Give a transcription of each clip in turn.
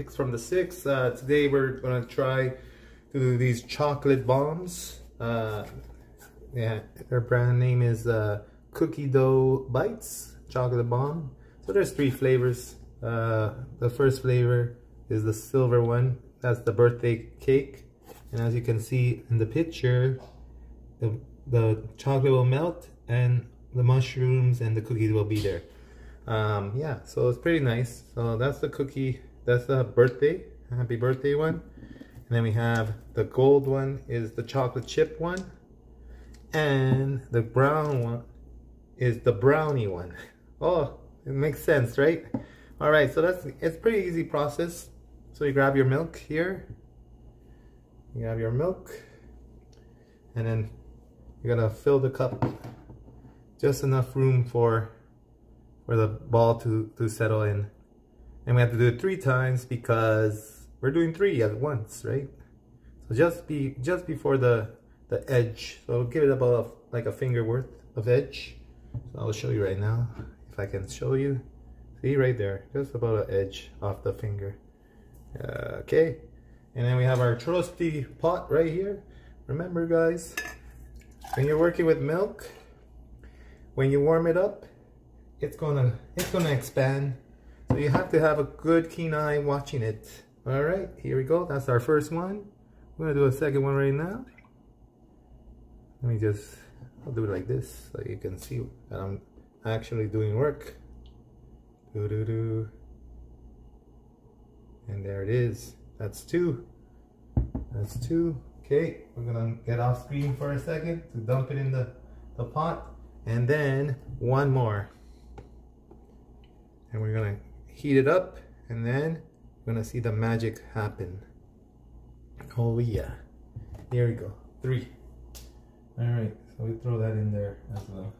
picks from the six. Uh, today we're gonna try to do these chocolate bombs. Uh, yeah, their brand name is uh, Cookie Dough Bites Chocolate Bomb. So there's three flavors. Uh, the first flavor is the silver one. That's the birthday cake. And as you can see in the picture, the, the chocolate will melt and the mushrooms and the cookies will be there. Um, yeah, so it's pretty nice. So that's the cookie, that's the birthday, happy birthday one. And then we have the gold one is the chocolate chip one. And the brown one is the brownie one. Oh, it makes sense, right? All right, so that's, it's pretty easy process. So you grab your milk here. You have your milk. And then you're gonna fill the cup just enough room for for the ball to, to settle in. And we have to do it three times because we're doing three at once, right? So just be just before the the edge. So give it about a, like a finger worth of edge. So I'll show you right now if I can show you. See right there, just about an edge off the finger. Uh, okay, and then we have our trusty pot right here. Remember guys, when you're working with milk, when you warm it up, it's gonna it's gonna expand. So you have to have a good keen eye watching it. All right, here we go. That's our first one. We're gonna do a second one right now. Let me just, I'll do it like this so you can see that I'm actually doing work. Do do do. And there it is. That's two. That's two. Okay, we're gonna get off screen for a second to dump it in the, the pot. And then one more. And we're gonna heat it up and then we're gonna see the magic happen. Oh yeah. Here we go. Three. Alright, so we throw that in there as well.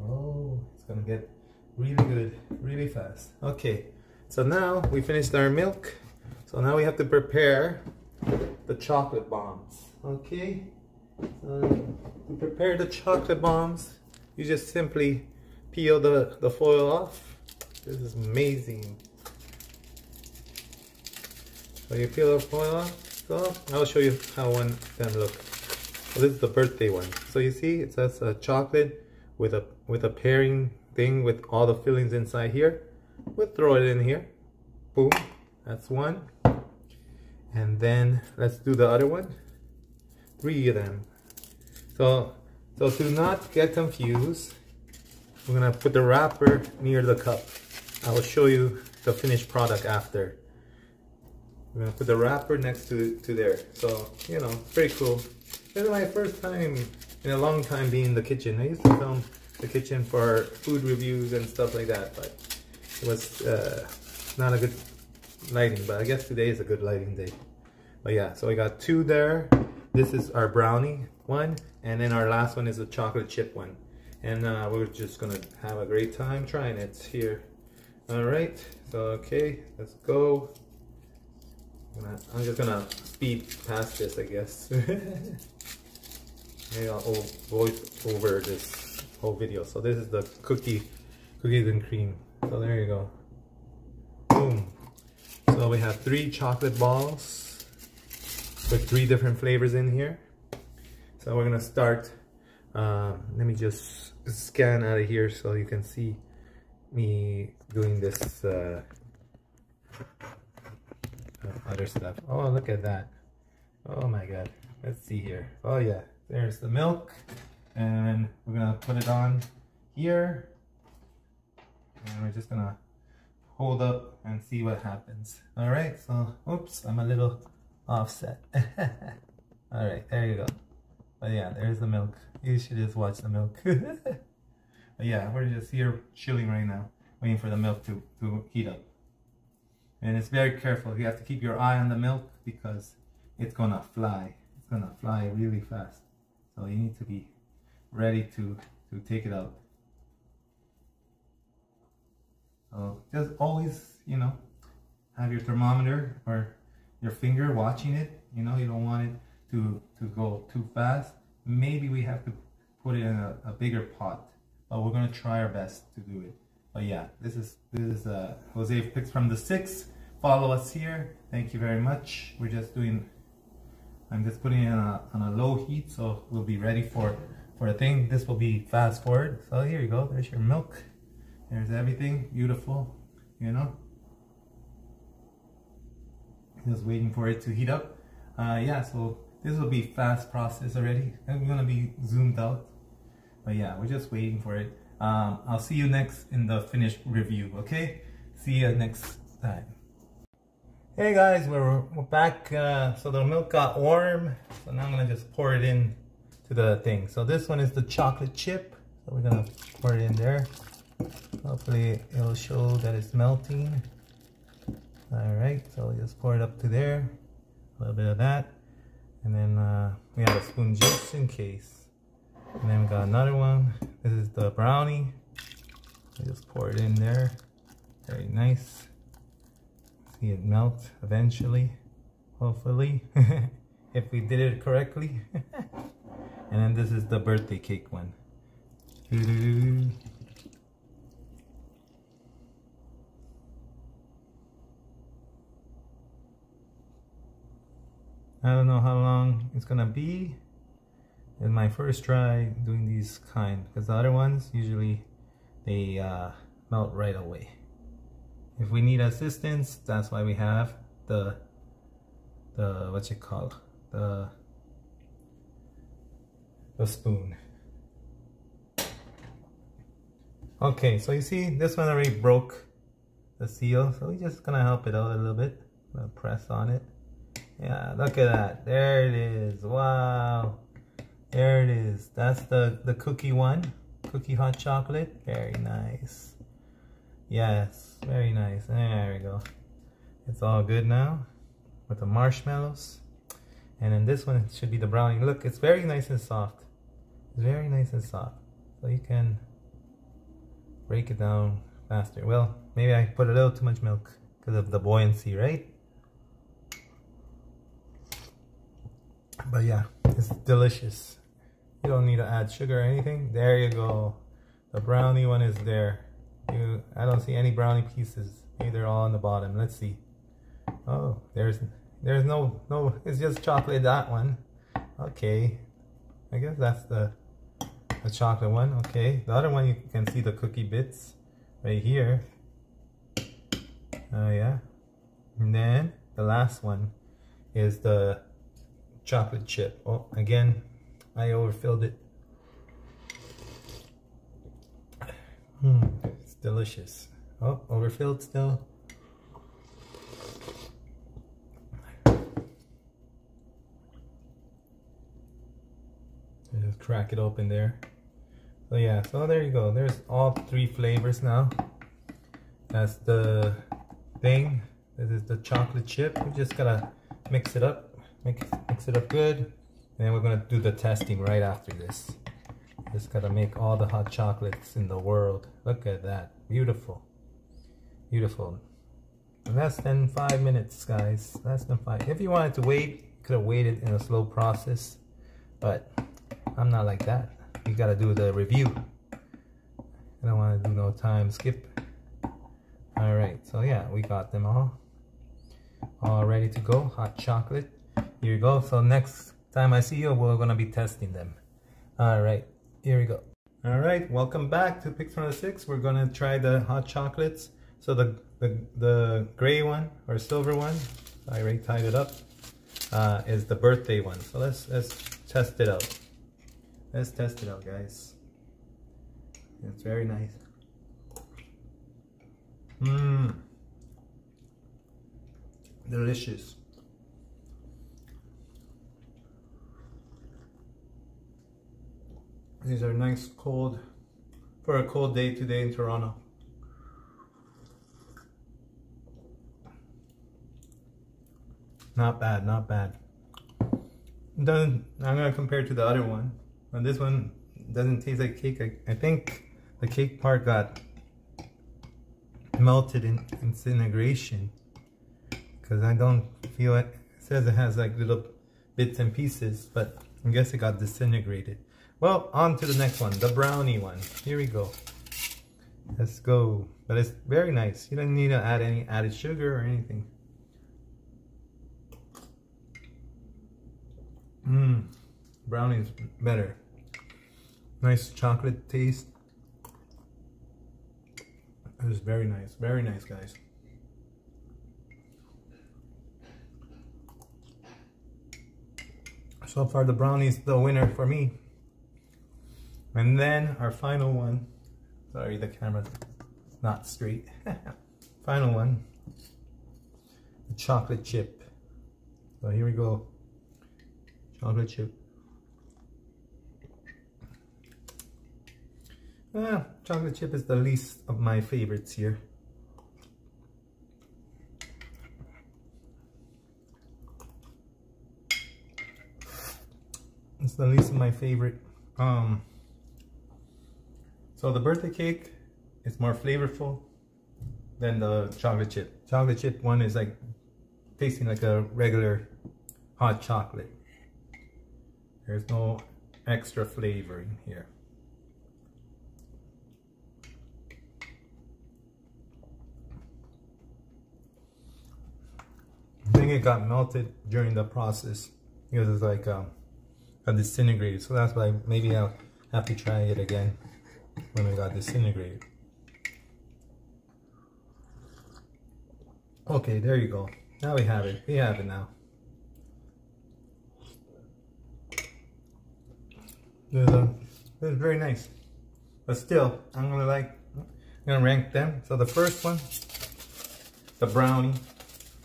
Oh, it's gonna get really good, really fast. Okay, so now we finished our milk. So now we have to prepare the chocolate bombs. Okay, so to prepare the chocolate bombs, you just simply peel the, the foil off. This is amazing. So you peel the foil. So I'll show you how one of them look. So this is the birthday one. So you see it says uh, chocolate with a with a pairing thing with all the fillings inside here. We'll throw it in here. Boom. That's one. And then let's do the other one. Three of them. So, so to not get confused, we're gonna put the wrapper near the cup. I will show you the finished product after. I'm gonna put the wrapper next to, to there. So, you know, pretty cool. This is my first time in a long time being in the kitchen. I used to film the kitchen for food reviews and stuff like that, but it was uh, not a good lighting, but I guess today is a good lighting day. But yeah, so we got two there. This is our brownie one, and then our last one is a chocolate chip one. And uh, we're just gonna have a great time trying it here. All right, so okay, let's go. I'm just gonna speed past this, I guess. Maybe I'll voice over this whole video. So this is the cookie, cookies and cream. So there you go. Boom. So we have three chocolate balls with three different flavors in here. So we're gonna start, uh, let me just scan out of here so you can see me doing this uh, uh, other stuff. Oh, look at that. Oh my God. Let's see here. Oh yeah, there's the milk. And we're gonna put it on here. And we're just gonna hold up and see what happens. All right, so, oops, I'm a little offset. All right, there you go. But yeah, there's the milk. You should just watch the milk. yeah, we're just here chilling right now, waiting for the milk to, to heat up. And it's very careful. You have to keep your eye on the milk because it's gonna fly. It's gonna fly really fast. So you need to be ready to, to take it out. So just always, you know, have your thermometer or your finger watching it. You know, you don't want it to, to go too fast. Maybe we have to put it in a, a bigger pot, but we're gonna try our best to do it. But yeah, this is this is uh, Jose picks from the six follow us here. Thank you very much. We're just doing, I'm just putting it on a, on a low heat so we'll be ready for, for a thing. This will be fast forward. So here you go, there's your milk. There's everything, beautiful, you know. Just waiting for it to heat up. Uh, yeah, so this will be fast process already. I'm gonna be zoomed out. But yeah, we're just waiting for it. Um, I'll see you next in the finished review, okay? See you next time. Hey guys, we're, we're back. Uh, so the milk got warm. So now I'm gonna just pour it in to the thing. So this one is the chocolate chip. So we're gonna pour it in there. Hopefully it'll show that it's melting. All right, so we'll just pour it up to there. A little bit of that. And then uh, we have a spoon just in case. And then we got another one. This is the brownie. I just pour it in there. Very nice. See it melt eventually, hopefully, if we did it correctly. and then this is the birthday cake one. I don't know how long it's gonna be in my first try doing these kind because the other ones usually they uh, melt right away if we need assistance that's why we have the the what's it called the the spoon okay so you see this one already broke the seal so we're just gonna help it out a little bit press on it yeah, look at that. There it is. Wow. There it is. That's the, the cookie one. Cookie hot chocolate. Very nice. Yes, very nice. There we go. It's all good now with the marshmallows. And then this one should be the brownie. Look, it's very nice and soft. It's very nice and soft. So you can break it down faster. Well, maybe I put a little too much milk because of the buoyancy, right? But yeah, it's delicious. You don't need to add sugar or anything. There you go. The brownie one is there. You, I don't see any brownie pieces. They're all on the bottom. Let's see. Oh, there's there's no no. It's just chocolate that one. Okay, I guess that's the the chocolate one. Okay, the other one you can see the cookie bits right here. Oh uh, yeah, and then the last one is the chocolate chip. Oh, again, I overfilled it. Hmm, it's delicious. Oh, overfilled still. Just crack it open there. So yeah, so there you go. There's all three flavors now. That's the thing. This is the chocolate chip. We just gotta mix it up mix, mix it up good. Then we're gonna do the testing right after this. Just gotta make all the hot chocolates in the world. Look at that, beautiful, beautiful. Less than five minutes, guys, less than five. If you wanted to wait, could have waited in a slow process, but I'm not like that. You gotta do the review. I don't wanna do no time skip. All right, so yeah, we got them all. All ready to go, hot chocolate. Here you go. So next time I see you, we're gonna be testing them. All right, here we go. All right, welcome back to Picks 6. We're gonna try the hot chocolates. So the, the, the gray one or silver one, I already tied it up, uh, is the birthday one. So let's, let's test it out. Let's test it out, guys. It's very nice. Mmm. Delicious. These are nice cold, for a cold day today in Toronto. Not bad, not bad. Doesn't, I'm gonna compare to the other one. And this one doesn't taste like cake. I, I think the cake part got melted in disintegration because I don't feel it. It says it has like little bits and pieces, but I guess it got disintegrated. Well, on to the next one, the brownie one. Here we go. Let's go. But it's very nice. You don't need to add any added sugar or anything. Mmm, brownie's better. Nice chocolate taste. It was very nice, very nice, guys. So far, the brownie's the winner for me. And then our final one. Sorry, the camera's not straight. final one. The chocolate chip. So here we go. Chocolate chip. Ah, chocolate chip is the least of my favorites here. It's the least of my favorite. Um, so the birthday cake is more flavorful than the chocolate chip. Chocolate chip one is like tasting like a regular hot chocolate. There's no extra flavor in here. I think it got melted during the process because it's like um, got disintegrated. So that's why maybe I'll have to try it again when it got disintegrated. Okay, there you go. Now we have it. We have it now. It's, uh, it's very nice. But still, I'm gonna like, I'm gonna rank them. So the first one, the brownie,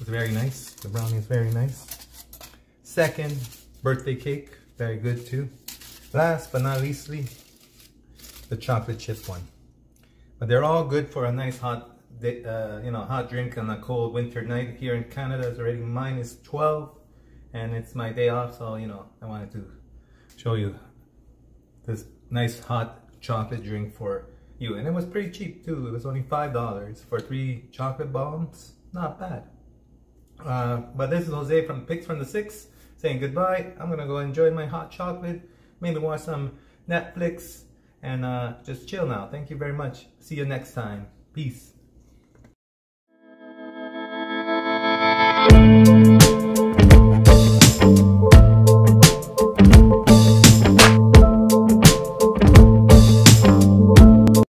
is very nice. The brownie is very nice. Second, birthday cake, very good too. Last but not leastly, the chocolate chip one. But they're all good for a nice hot, uh, you know, hot drink on a cold winter night. Here in Canada, it's already minus 12, and it's my day off, so you know, I wanted to show you this nice hot chocolate drink for you. And it was pretty cheap too. It was only $5 for three chocolate bombs. Not bad. Uh, but this is Jose from Picks from the Six saying goodbye. I'm gonna go enjoy my hot chocolate, maybe watch some Netflix, and uh, just chill now. Thank you very much. See you next time. Peace.